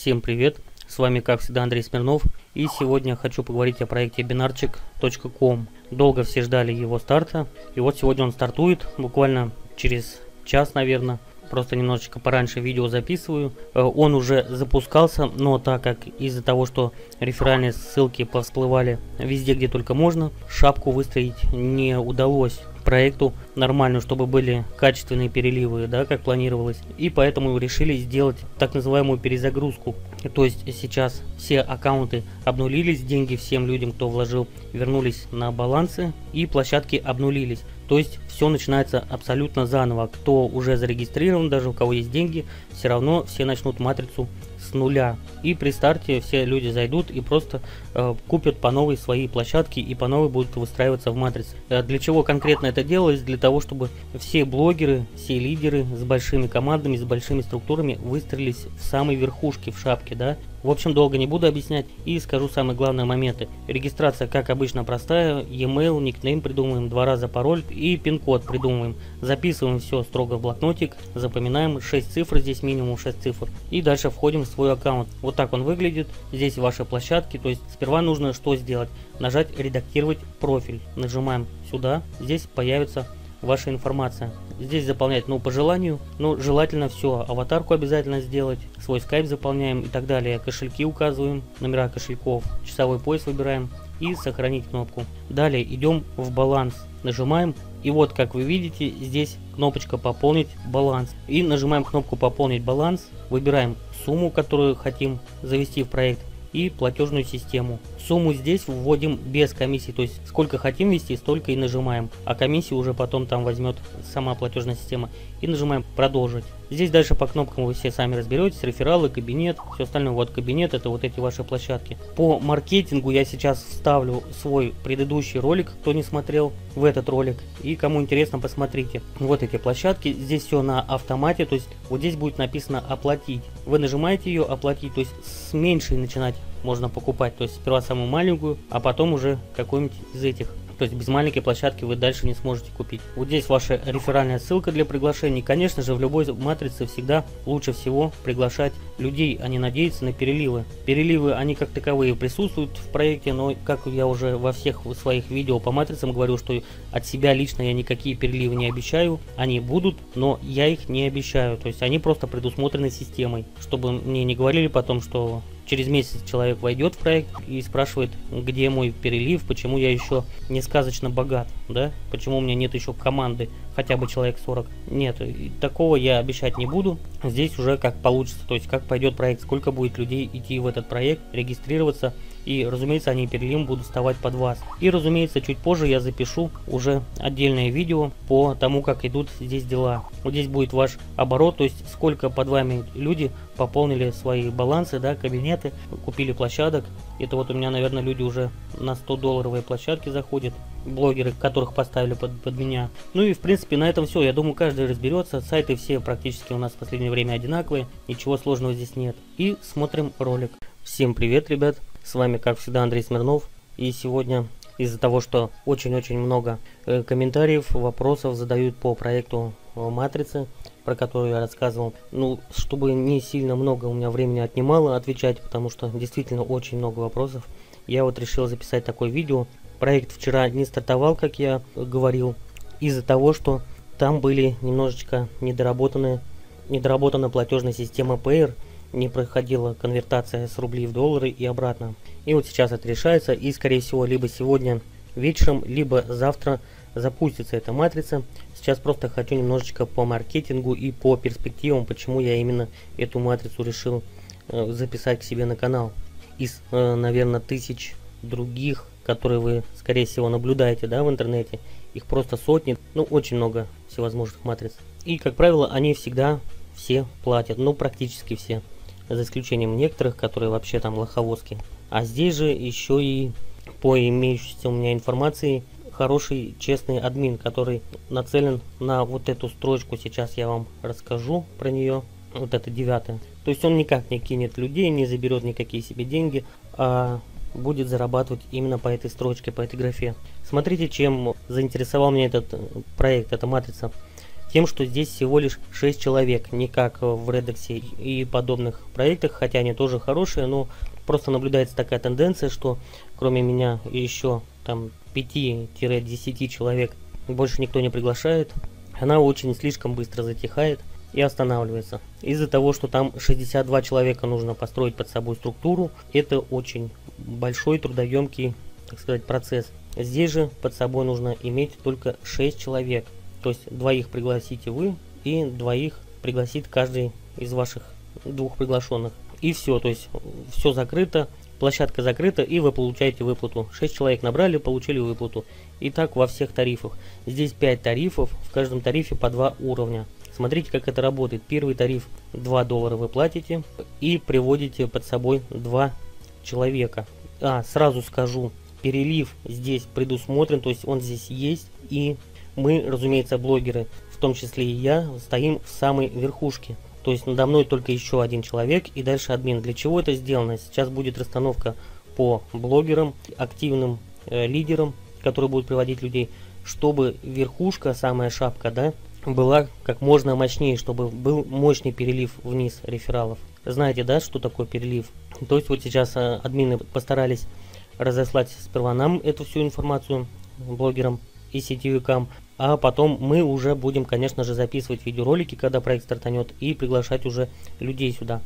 Всем привет! С вами как всегда Андрей Смирнов и сегодня хочу поговорить о проекте binarчик.com. Долго все ждали его старта и вот сегодня он стартует буквально через час наверное. Просто немножечко пораньше видео записываю. Э, он уже запускался, но так как из-за того, что реферальные ссылки повсплывали везде, где только можно, шапку выстроить не удалось проекту нормальную, чтобы были качественные переливы, да, как планировалось. И поэтому решили сделать так называемую перезагрузку. То есть сейчас все аккаунты обнулились, деньги всем людям, кто вложил, вернулись на балансы и площадки обнулились. То есть все начинается абсолютно заново. Кто уже зарегистрирован, даже у кого есть деньги, все равно все начнут матрицу с нуля. И при старте все люди зайдут и просто э, купят по новой свои площадки и по новой будут выстраиваться в матрице. Э, для чего конкретно это делалось? Для того, чтобы все блогеры, все лидеры с большими командами, с большими структурами выстроились в самой верхушке, в шапке, да, в общем, долго не буду объяснять и скажу самые главные моменты. Регистрация, как обычно, простая. E-mail, никнейм придумываем, два раза пароль и пин-код придумываем. Записываем все строго в блокнотик, запоминаем 6 цифр, здесь минимум 6 цифр. И дальше входим в свой аккаунт. Вот так он выглядит. Здесь ваши площадки. То есть сперва нужно что сделать? Нажать «Редактировать профиль». Нажимаем сюда. Здесь появится ваша информация. Здесь заполнять, ну, по желанию, ну, желательно все. Аватарку обязательно сделать, свой скайп заполняем и так далее. Кошельки указываем, номера кошельков, часовой пояс выбираем и сохранить кнопку. Далее идем в баланс, нажимаем и вот как вы видите здесь кнопочка пополнить баланс и нажимаем кнопку пополнить баланс, выбираем сумму, которую хотим завести в проект и платежную систему. Сумму здесь вводим без комиссии, то есть сколько хотим ввести, столько и нажимаем, а комиссию уже потом там возьмет сама платежная система. И нажимаем продолжить. Здесь дальше по кнопкам вы все сами разберетесь, рефералы, кабинет, все остальное. Вот кабинет, это вот эти ваши площадки. По маркетингу я сейчас вставлю свой предыдущий ролик, кто не смотрел, в этот ролик. И кому интересно, посмотрите. Вот эти площадки, здесь все на автомате, то есть вот здесь будет написано оплатить. Вы нажимаете ее оплатить, то есть с меньшей начинать можно покупать. То есть сперва самую маленькую, а потом уже какую-нибудь из этих. То есть без маленькой площадки вы дальше не сможете купить. Вот здесь ваша реферальная ссылка для приглашений. Конечно же, в любой матрице всегда лучше всего приглашать людей, а не надеяться на переливы. Переливы, они как таковые присутствуют в проекте, но как я уже во всех своих видео по матрицам говорю, что от себя лично я никакие переливы не обещаю. Они будут, но я их не обещаю. То есть они просто предусмотрены системой. Чтобы мне не говорили потом, что Через месяц человек войдет в проект и спрашивает, где мой перелив, почему я еще не сказочно богат, да, почему у меня нет еще команды, хотя бы человек 40. Нет, такого я обещать не буду. Здесь уже как получится, то есть как пойдет проект, сколько будет людей идти в этот проект, регистрироваться, и, разумеется, они перелим будут вставать под вас. И, разумеется, чуть позже я запишу уже отдельное видео по тому, как идут здесь дела. Вот здесь будет ваш оборот, то есть сколько под вами люди пополнили свои балансы, да, кабинеты, купили площадок. Это вот у меня, наверное, люди уже на 100 долларовые площадки заходят, блогеры, которых поставили под, под меня. Ну и, в принципе, на этом все. Я думаю, каждый разберется. Сайты все практически у нас в последнее время одинаковые. Ничего сложного здесь нет. И смотрим ролик. Всем привет, ребят. С вами, как всегда, Андрей Смирнов. И сегодня из-за того, что очень-очень много э, комментариев, вопросов задают по проекту э, Матрицы, про которую я рассказывал. Ну, чтобы не сильно много у меня времени отнимало отвечать, потому что действительно очень много вопросов, я вот решил записать такое видео. Проект вчера не стартовал, как я говорил, из-за того, что там были немножечко недоработанные, недоработана платежная система Payer, не проходила конвертация с рублей в доллары и обратно. И вот сейчас это решается, и скорее всего либо сегодня вечером, либо завтра запустится эта матрица. Сейчас просто хочу немножечко по маркетингу и по перспективам, почему я именно эту матрицу решил э, записать к себе на канал. Из, э, наверное, тысяч других, которые вы, скорее всего, наблюдаете да, в интернете, их просто сотни, ну, очень много всевозможных матриц. И, как правило, они всегда все платят, ну, практически все за исключением некоторых, которые вообще там лоховозки. А здесь же еще и по имеющейся у меня информации хороший честный админ, который нацелен на вот эту строчку. Сейчас я вам расскажу про нее. Вот это девятое. То есть он никак не кинет людей, не заберет никакие себе деньги, а будет зарабатывать именно по этой строчке, по этой графе. Смотрите, чем заинтересовал меня этот проект, эта матрица. Тем, что здесь всего лишь 6 человек, не как в Redux и подобных проектах, хотя они тоже хорошие, но просто наблюдается такая тенденция, что кроме меня еще там 5-10 человек больше никто не приглашает, она очень слишком быстро затихает и останавливается. Из-за того, что там 62 человека нужно построить под собой структуру, это очень большой трудоемкий, так сказать, процесс. Здесь же под собой нужно иметь только 6 человек. То есть двоих пригласите вы и двоих пригласит каждый из ваших двух приглашенных. И все, то есть все закрыто, площадка закрыта и вы получаете выплату. 6 человек набрали, получили выплату. И так во всех тарифах. Здесь 5 тарифов, в каждом тарифе по 2 уровня. Смотрите, как это работает. Первый тариф 2 доллара вы платите и приводите под собой 2 человека. А, сразу скажу, перелив здесь предусмотрен, то есть он здесь есть. И мы, разумеется, блогеры, в том числе и я, стоим в самой верхушке. То есть надо мной только еще один человек и дальше админ. Для чего это сделано? Сейчас будет расстановка по блогерам, активным э, лидерам, которые будут приводить людей, чтобы верхушка, самая шапка, да, была как можно мощнее, чтобы был мощный перелив вниз рефералов. Знаете, да, что такое перелив? То есть вот сейчас э, админы постарались разослать сперва нам эту всю информацию, блогерам и сетевикам, а потом мы уже будем, конечно же, записывать видеоролики, когда проект стартанет, и приглашать уже людей сюда.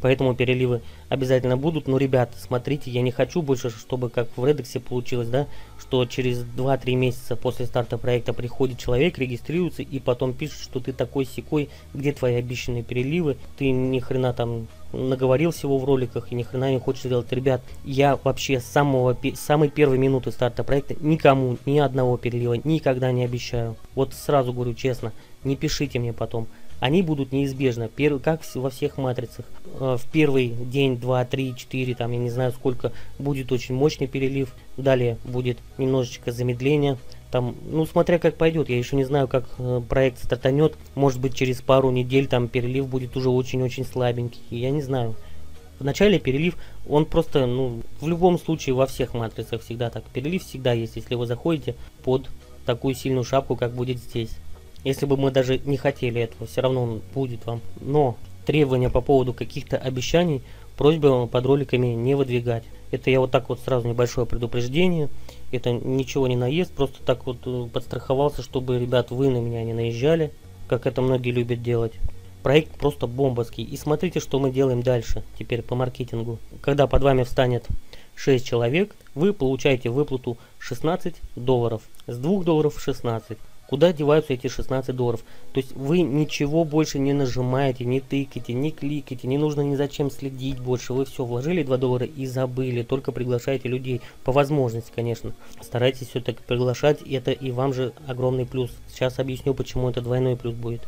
Поэтому переливы обязательно будут. Но, ребят, смотрите, я не хочу больше, чтобы как в Redux получилось, да, что через 2-3 месяца после старта проекта приходит человек, регистрируется и потом пишет, что ты такой секой, где твои обещанные переливы, ты ни хрена там наговорил всего в роликах и ни хрена не хочешь сделать. Ребят, я вообще с самого, самой первой минуты старта проекта никому ни одного перелива никогда не обещаю. Вот сразу говорю честно, не пишите мне потом они будут неизбежно, как во всех матрицах. Э, в первый день, два, три, четыре, там я не знаю сколько, будет очень мощный перелив, далее будет немножечко замедление, там, ну смотря как пойдет, я еще не знаю, как э, проект стартанет, может быть через пару недель там перелив будет уже очень-очень слабенький, я не знаю. В начале перелив, он просто, ну, в любом случае во всех матрицах всегда так. Перелив всегда есть, если вы заходите под такую сильную шапку, как будет здесь. Если бы мы даже не хотели этого, все равно он будет вам. Но требования по поводу каких-то обещаний, просьба под роликами не выдвигать. Это я вот так вот сразу небольшое предупреждение. Это ничего не наезд, просто так вот э, подстраховался, чтобы, ребят, вы на меня не наезжали, как это многие любят делать. Проект просто бомбовский. И смотрите, что мы делаем дальше, теперь по маркетингу. Когда под вами встанет 6 человек, вы получаете выплату 16 долларов. С 2 долларов 16. Куда деваются эти 16 долларов? То есть вы ничего больше не нажимаете, не тыкаете, не кликаете, не нужно ни зачем следить больше. Вы все вложили 2 доллара и забыли, только приглашаете людей. По возможности, конечно. Старайтесь все-таки приглашать, это и вам же огромный плюс. Сейчас объясню, почему это двойной плюс будет.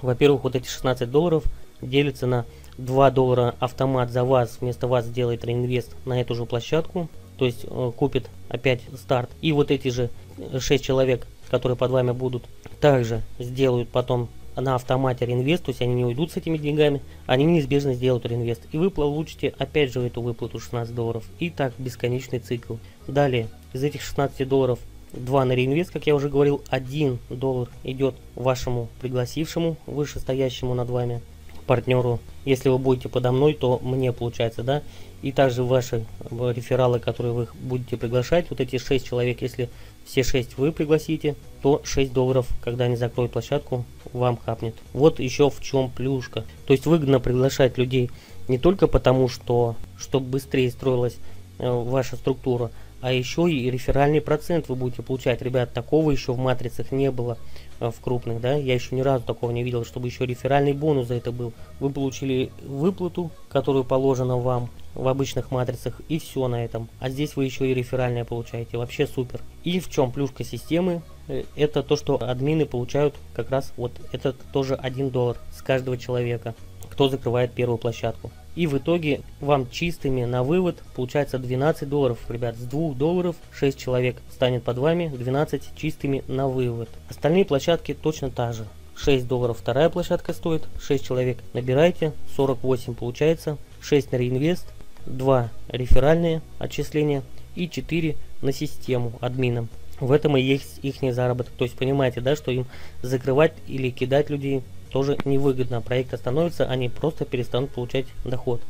Во-первых, вот эти 16 долларов делятся на 2 доллара автомат за вас, вместо вас сделает реинвест на эту же площадку. То есть э, купит опять старт. И вот эти же 6 человек которые под вами будут, также сделают потом на автомате реинвест, то есть они не уйдут с этими деньгами, они неизбежно сделают реинвест. И вы получите опять же эту выплату 16 долларов. И так бесконечный цикл. Далее, из этих 16 долларов 2 на реинвест, как я уже говорил, 1 доллар идет вашему пригласившему, вышестоящему над вами партнеру. Если вы будете подо мной, то мне получается, да. И также ваши рефералы, которые вы будете приглашать, вот эти 6 человек, если все 6 вы пригласите, то 6 долларов, когда они закроют площадку, вам хапнет. Вот еще в чем плюшка. То есть выгодно приглашать людей не только потому, что чтобы быстрее строилась э, ваша структура, а еще и реферальный процент вы будете получать. Ребят, такого еще в матрицах не было э, в крупных, да, я еще ни разу такого не видел, чтобы еще реферальный бонус за это был. Вы получили выплату, которую положено вам, в обычных матрицах и все на этом. А здесь вы еще и реферальное получаете, вообще супер. И в чем плюшка системы? Э, это то, что админы получают как раз вот этот тоже 1 доллар с каждого человека, кто закрывает первую площадку. И в итоге вам чистыми на вывод получается 12 долларов, ребят, с 2 долларов 6 человек станет под вами, 12 чистыми на вывод. Остальные площадки точно та же. 6 долларов вторая площадка стоит, 6 человек набираете, 48 получается, 6 на реинвест, 2 реферальные отчисления и 4 на систему админом. В этом и есть их заработок. То есть понимаете, да, что им закрывать или кидать людей тоже невыгодно. Проект остановится, они просто перестанут получать доход.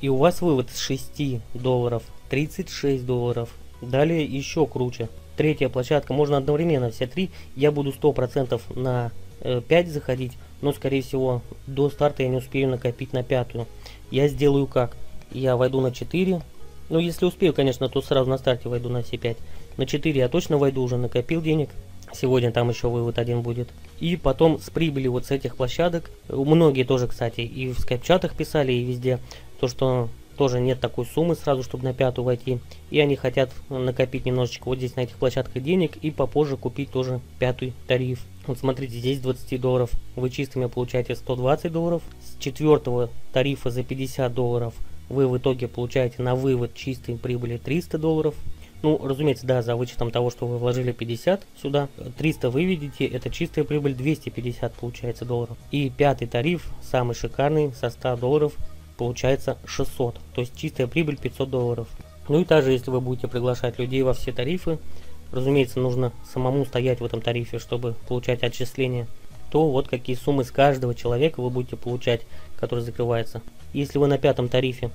И у вас вывод с 6 долларов 36 долларов. Далее еще круче. Третья площадка, можно одновременно все три. Я буду 100% на э, 5 заходить, но скорее всего до старта я не успею накопить на пятую. Я сделаю как? Я войду на 4. Ну если успею, конечно, то сразу на старте войду на все 5. На 4 я точно войду, уже накопил денег. Сегодня там еще вывод один будет. И потом с прибыли вот с этих площадок, многие тоже, кстати, и в скайпчатах писали, и везде, то, что тоже нет такой суммы сразу, чтобы на пятую войти. И они хотят накопить немножечко вот здесь на этих площадках денег и попозже купить тоже пятый тариф. Вот смотрите, здесь 20 долларов, вы чистыми получаете 120 долларов. С четвертого тарифа за 50 долларов вы в итоге получаете на вывод чистой прибыли 300 долларов. Ну, разумеется, да, за вычетом того, что вы вложили 50 сюда, 300 выведете, это чистая прибыль 250 получается долларов. И пятый тариф, самый шикарный, со 100 долларов, получается 600, то есть чистая прибыль 500 долларов. Ну и также, если вы будете приглашать людей во все тарифы, разумеется, нужно самому стоять в этом тарифе, чтобы получать отчисления, то вот какие суммы с каждого человека вы будете получать, который закрывается. Если вы на пятом тарифе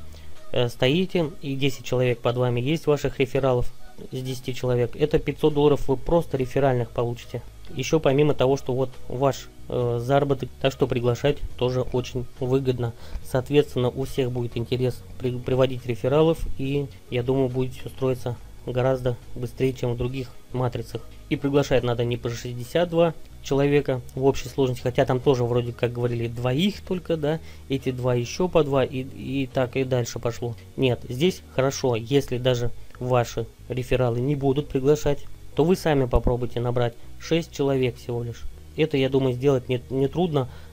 э, стоите и 10 человек под вами есть ваших рефералов, с 10 человек, это 500 долларов вы просто реферальных получите. Еще помимо того, что вот ваш э, заработок, так что приглашать тоже очень выгодно. Соответственно, у всех будет интерес при, приводить рефералов и я думаю будет все строиться гораздо быстрее, чем в других матрицах. И приглашать надо не по 62 человека в общей сложности, хотя там тоже вроде как говорили двоих только, да, эти два еще по два и, и так и дальше пошло. Нет, здесь хорошо, если даже ваши рефералы не будут приглашать, то вы сами попробуйте набрать 6 человек всего лишь. Это, я думаю, сделать не, не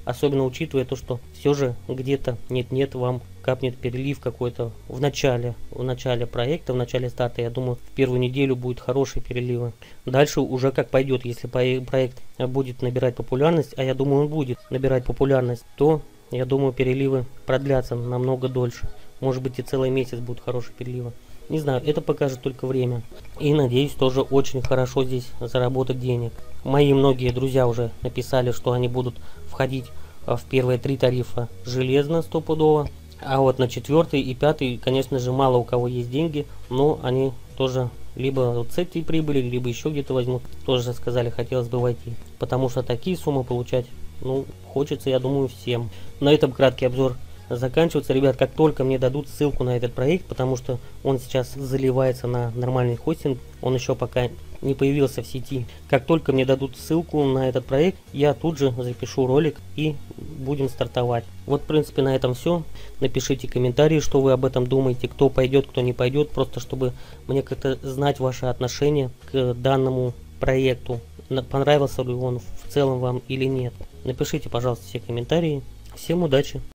особенно учитывая то, что все же где-то нет-нет вам капнет перелив какой-то в начале, в начале проекта, в начале старта. Я думаю, в первую неделю будет хорошие переливы. Дальше уже как пойдет, если проект будет набирать популярность, а я думаю, он будет набирать популярность, то, я думаю, переливы продлятся намного дольше. Может быть и целый месяц будут хорошие переливы. Не знаю, это покажет только время. И надеюсь тоже очень хорошо здесь заработать денег. Мои многие друзья уже написали, что они будут входить а, в первые три тарифа железно стопудово. А вот на четвертый и пятый, конечно же, мало у кого есть деньги, но они тоже либо вот с этой прибыли, либо еще где-то возьмут. Тоже сказали, хотелось бы войти. Потому что такие суммы получать, ну, хочется, я думаю, всем. На этом краткий обзор заканчиваться, ребят, как только мне дадут ссылку на этот проект, потому что он сейчас заливается на нормальный хостинг, он еще пока не появился в сети. Как только мне дадут ссылку на этот проект, я тут же запишу ролик и будем стартовать. Вот, в принципе, на этом все. Напишите комментарии, что вы об этом думаете, кто пойдет, кто не пойдет, просто чтобы мне как-то знать ваше отношение к данному проекту. Понравился ли он в целом вам или нет. Напишите, пожалуйста, все комментарии. Всем удачи!